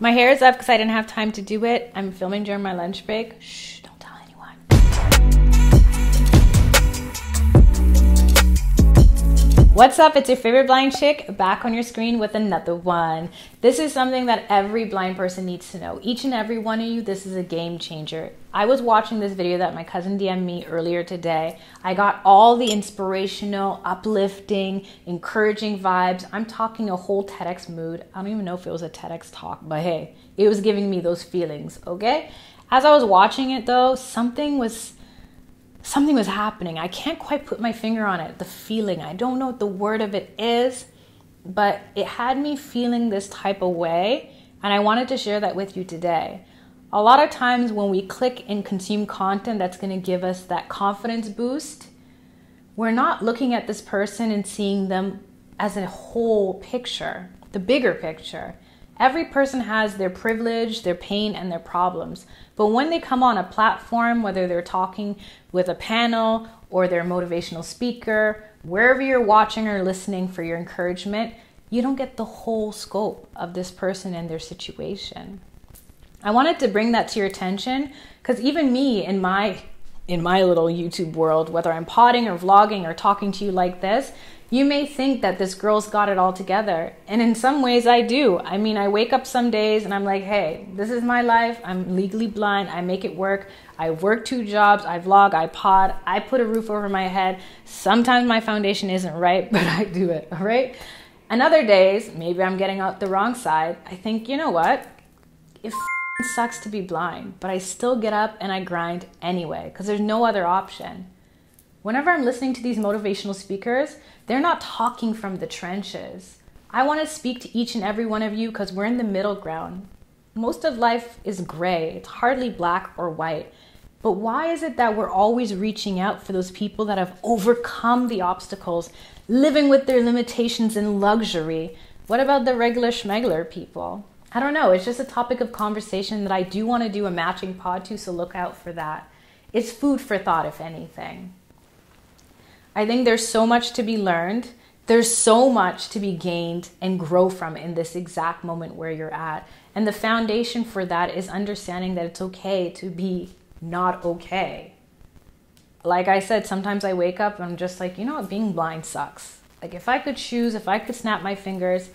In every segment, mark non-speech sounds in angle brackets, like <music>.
My hair is up because I didn't have time to do it. I'm filming during my lunch break. Shh, What's up? It's your favorite blind chick back on your screen with another one. This is something that every blind person needs to know. Each and every one of you, this is a game changer. I was watching this video that my cousin DM'd me earlier today. I got all the inspirational, uplifting, encouraging vibes. I'm talking a whole TEDx mood. I don't even know if it was a TEDx talk, but hey, it was giving me those feelings, okay? As I was watching it though, something was something was happening. I can't quite put my finger on it, the feeling. I don't know what the word of it is, but it had me feeling this type of way, and I wanted to share that with you today. A lot of times when we click and consume content that's going to give us that confidence boost, we're not looking at this person and seeing them as a whole picture, the bigger picture. Every person has their privilege, their pain, and their problems. But when they come on a platform, whether they're talking with a panel or they're a motivational speaker, wherever you're watching or listening for your encouragement, you don't get the whole scope of this person and their situation. I wanted to bring that to your attention because even me in my in my little YouTube world, whether I'm potting or vlogging or talking to you like this, you may think that this girl's got it all together. And in some ways, I do. I mean, I wake up some days and I'm like, hey, this is my life. I'm legally blind. I make it work. I work two jobs. I vlog. I pod. I put a roof over my head. Sometimes my foundation isn't right, <laughs> but I do it. All right. And other days, maybe I'm getting out the wrong side. I think, you know what? It sucks to be blind, but I still get up and I grind anyway because there's no other option. Whenever I'm listening to these motivational speakers, they're not talking from the trenches. I want to speak to each and every one of you because we're in the middle ground. Most of life is gray, it's hardly black or white. But why is it that we're always reaching out for those people that have overcome the obstacles, living with their limitations in luxury? What about the regular schmegler people? I don't know. It's just a topic of conversation that I do want to do a matching pod to, so look out for that. It's food for thought, if anything. I think there's so much to be learned. There's so much to be gained and grow from in this exact moment where you're at. And the foundation for that is understanding that it's okay to be not okay. Like I said, sometimes I wake up and I'm just like, you know what, being blind sucks. Like if I could choose, if I could snap my fingers,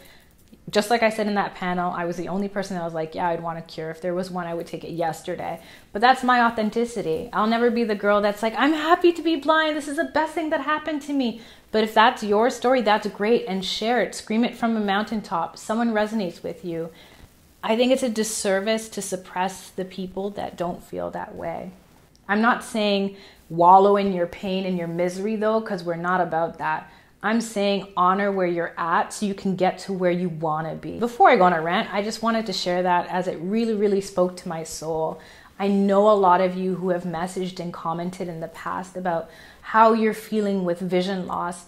just like I said in that panel, I was the only person that was like, yeah, I'd want a cure. If there was one, I would take it yesterday. But that's my authenticity. I'll never be the girl that's like, I'm happy to be blind. This is the best thing that happened to me. But if that's your story, that's great. And share it. Scream it from a mountaintop. Someone resonates with you. I think it's a disservice to suppress the people that don't feel that way. I'm not saying wallow in your pain and your misery, though, because we're not about that. I'm saying honor where you're at so you can get to where you want to be. Before I go on a rant, I just wanted to share that as it really, really spoke to my soul. I know a lot of you who have messaged and commented in the past about how you're feeling with vision loss.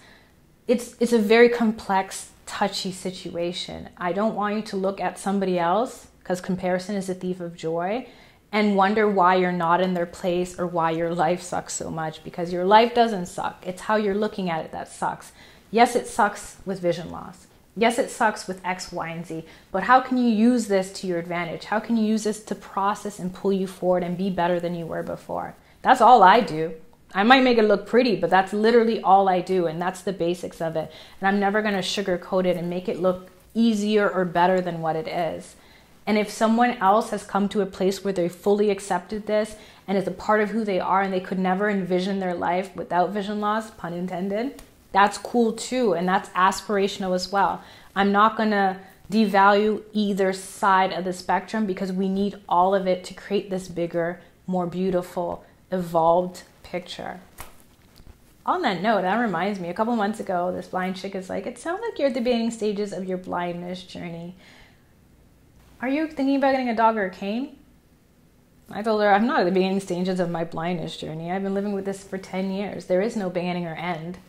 It's, it's a very complex, touchy situation. I don't want you to look at somebody else because comparison is a thief of joy and wonder why you're not in their place or why your life sucks so much because your life doesn't suck. It's how you're looking at it that sucks. Yes, it sucks with vision loss. Yes, it sucks with X, Y, and Z, but how can you use this to your advantage? How can you use this to process and pull you forward and be better than you were before? That's all I do. I might make it look pretty, but that's literally all I do, and that's the basics of it. And I'm never gonna sugarcoat it and make it look easier or better than what it is. And if someone else has come to a place where they fully accepted this and is a part of who they are and they could never envision their life without vision loss, pun intended, that's cool too. And that's aspirational as well. I'm not going to devalue either side of the spectrum because we need all of it to create this bigger, more beautiful, evolved picture. On that note, that reminds me, a couple months ago, this blind chick is like, it sounds like you're at the beginning stages of your blindness journey. Are you thinking about getting a dog or a cane? I told her, I'm not at the beginning stages of my blindness journey. I've been living with this for 10 years. There is no beginning or end.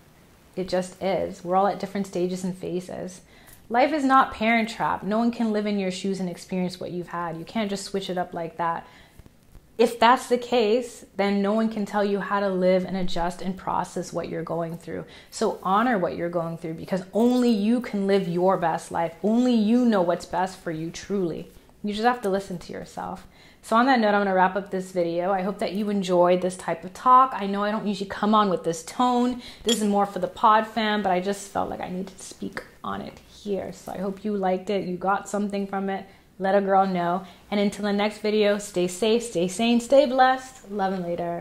It just is. We're all at different stages and phases. Life is not parent trap. No one can live in your shoes and experience what you've had. You can't just switch it up like that if that's the case, then no one can tell you how to live and adjust and process what you're going through. So honor what you're going through because only you can live your best life. Only you know what's best for you truly. You just have to listen to yourself. So, on that note, I'm going to wrap up this video. I hope that you enjoyed this type of talk. I know I don't usually come on with this tone. This is more for the pod fam, but I just felt like I needed to speak on it here. So, I hope you liked it. You got something from it. Let a girl know. And until the next video, stay safe, stay sane, stay blessed. Love and later.